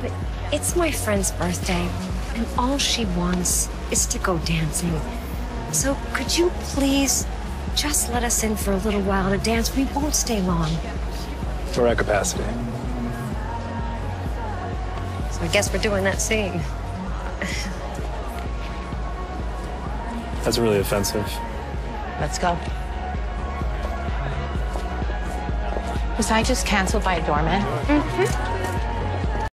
But it's my friend's birthday, and all she wants is to go dancing. So could you please just let us in for a little while to dance? We won't stay long. For our capacity. So I guess we're doing that scene. That's really offensive. Let's go. Was I just canceled by a doorman? Mm-hmm.